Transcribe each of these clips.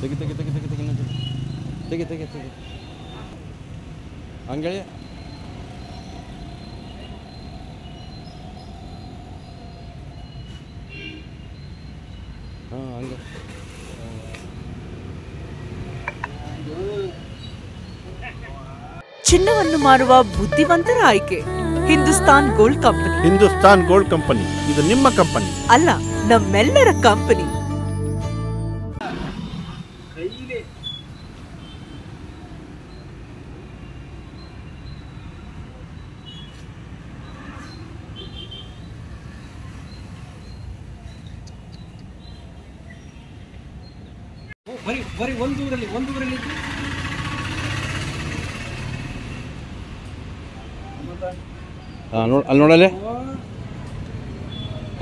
ತೆಗಿ ತೆಗಿ ತೆಗಿ ತೆಗಿ ತೆಗಿ ಇನ್ನೊಂದು ತೆಗಿ ತೆಗಿ ತೆಗಿ ಹಂಗೇಳಿ ಹಾಂ ಹಂಗೆ ಚಿನ್ನವನ್ನು ಮಾರುವ ಬುದ್ಧಿವಂತರ ಆಯ್ಕೆ. Hindustan gold company. Hindustan gold company. ಇದು ನಿಮ್ಮ ಕಂಪನಿ. ಅಲ್ಲ ನಮ್ಮೆಲ್ಲರ ಕಂಪನಿ. ಬರೀ ಬರೀ ಒಂದು ಊರಲ್ಲಿ ಒಂದು ಊರಲ್ಲಿ ಹಾಂ ನೋಡಿ ಅಲ್ಲಿ ನೋಡಲ್ಲಿ?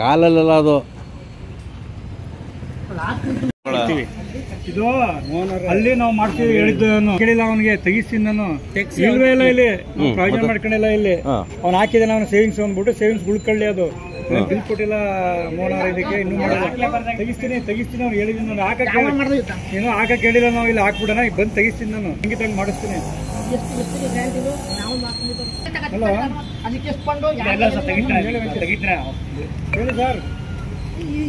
ಕಾಲಲ್ಲೆಲ್ಲ ಅದು. ಇದು ಅಲ್ಲಿ ನಾವು ಮಾಡ್ತೀವಿ ಹೇಳಿದ್ದು ಕೇಳಿಲ್ಲ ಅವನಿಗೆ ತೆಗಿಸ್ತೀನಿ ನಾನು. ಇಲ್ವೇ ಇಲ್ಲ ಇಲ್ಲಿ. ನಾವು ಪ್ರಯೋಜನ ಮಾಡ್ಕೊಂಡಿಲ್ಲ ಇಲ್ಲಿ. ಅವ್ನು ಹಾಕಿದ ಅವನು ಸೇವಿಂಗ್ಸ್ ಅಂದ್ಬಿಟ್ಟು ಸೇವಿಂಗ್ಸ್ ಉಳ್ಕೊಳ್ಳಿ ಅದು. ಬಿಲ್ ಕೊಟ್ಟಿಲ್ಲ ಇದಕ್ಕೆ ಇನ್ನೂ ಮಾಡಿಲ್ಲ. ತೆಗಿಸ್ತೀನಿ ತೆಗಿಸ್ತೀನಿ ಅವ್ನು ಹೇಳಿದ್ದೀನಿ ನಾನು ಹಾಕಕ್ಕೆ ಏನೋ ಹಾಕಕ್ಕೆ ಹೇಳಿಲ್ಲ ನಾವು ಇಲ್ಲಿ ಹಾಕ್ಬಿಡೋಣ ಈಗ ಬಂದು ತೆಗಿಸ್ತೀನಿ ನಾನು. ಹಿಂಗೆ ತಂದು ಮಾಡಿಸ್ತೀನಿ. ಅದಕ್ಕೆ ಎಷ್ಟು ಫಂಡು ಎಲ್ಲ ಸರ್ ತೆಗಿತೀನಿ ಹೇಳಿ ಒಂಚೂರು ತೆಗಿತೀನಿ ಹೇಳಿ ಸರ್.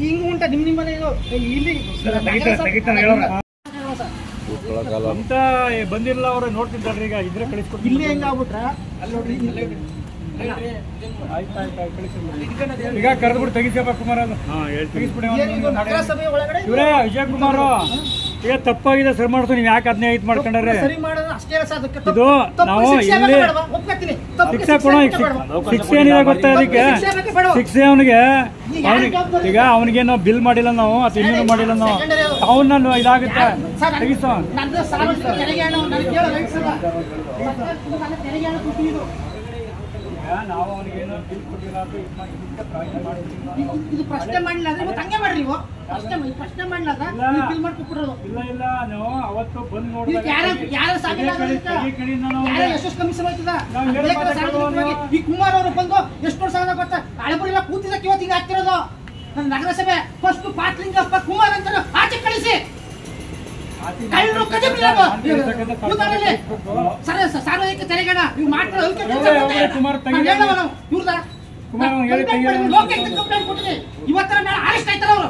ಹಿಂಗ್ ಉಂಟ ನಿಮ್ ನಿಮ್ಮನೆ ಇದು? ಇಲ್ಲಿ ಅಂತ ಬಂದಿರಲ್ಲ ಅವ್ರ ನೋಡ್ತಿದ್ದಾರೆ ಈಗ ಇದ್ರೆ ಕಳಿಸ್ಕೊಟ್ಟು ಇಲ್ಲಿ ಹೆಂಗ್ ಆಗ್ಬಿಟ್ರ? ಅಲ್ಲಿ ನೋಡ್ರಿ ಇಲ್ಲಿ ಆಯ್ತು ಆಯ್ತು ಆಯ್ತು ಕಳಿಸ್ತೀನಿ ಈಗ ಕರೆದ್ಬಿಟ್ಟು ತೆಗಿಸಪ್ಪ ಕುಮಾರ್ ಅದು ತೆಗಿಸ್ಬಿಡಿ ವಿಜಯ್ ಕುಮಾರ್ ಈಗ ತಪ್ಪಾಗಿದೆ ಸರಿ ಮಾಡ್ತು ನೀವು ಯಾಕೆ ಅದನ್ನೇ ಇದು ಮಾಡ್ಕೊಂಡ್ರೆ? ಇದು ನಾವು ಶಿಕ್ಷೆ ಇಲ್ಲಿ? ಶಿಕ್ಷೆ ಕೊಡೋ ಶಿಕ್ಷೆ ಏನಿದೆ ಗೊತ್ತಾ ಅದಕ್ಕೆ? ಶಿಕ್ಷೆ ಅವನಿಗೆ ಈಗ ಅವನಿಗೆ ಈಗ ಅವನಿಗೆ ನಾವು ಬಿಲ್ ಮಾಡಿಲ್ಲ ನಾವು ಅದು ಇನ್ನೂ ಮಾಡಿಲ್ಲ ನಾವು. ಅವನ್ನ ಇದಾಗುತ್ತೆ. ತೆಗಿಸೋ. ಇದು ಪ್ರಶ್ನೆ ಮಾಡ್ಲಿಲ್ಲ ಮತ್ತೆ ಹಂಗೆ ಮಾಡ್ರಿ ನೀವು ಪ್ರಶ್ನೆ ಈ ಪ್ರಶ್ನೆ ಇಲ್ಲ. ನೀವು ಬಿಲ್ ಮಾಡಿ ಇಲ್ಲ ಇಲ್ಲ ನಾವು ಅವತ್ತು ಬಂದು ಯಾರು ಯಾರು ಯಾರು ಯಶಸ್ ಕಮಿಷನ್ ಸಾರ್ವಜನಿಕವಾಗಿ. ಈ ಕುಮಾರ್ ಅವರು ಬಂದು ಎಷ್ಟು ವರ್ಷ ಆದ ಗೊತ್ತಾ? ಹಳಬರಿಲ್ಲ ಕೂತಿದ್ದಕ್ಕೆ ಇವತ್ತು ಹಿಂಗೆ ಆಗ್ತಿರೋದು. ನನ್ನ ನಗರಸಭೆ ಫಸ್ಟ್ ಪಾತ್ಲಿಂಗಪ್ಪ ಕುಮಾರ್ ಅಂತ ಆಚೆ ಕಳಿಸಿ. ಕಳ್ಳರು ಬೀಳೋದು. ಅದಕ್ಕೆ ಕೆಲಸ ಹೋಗ್ಲಿ, ಕುಮಾರ್ ಇಲ್ಲ. ತೆಗಿ. ನಾನು ಹೇಳೋವ ಇವ್ರ್ದ? ಕುಮಾರ್ ಅವ್ನು ಹೇಳಿ ಕಂಪ್ಲೇಂಟ್ ತೆಗಿ. ಮಾಡಿ, ಲೋಕಾಯುಕ್ತಕ್ಕೆ ಕಂಪ್ಲೇಂಟ್ ಕೊಟ್ಟಿದ್ದೀನಿ. ಇವತ್ತರ ಮೇಲೆ ಅರೆಸ್ಟ್ ಆಯ್ತಾರ ಅವರು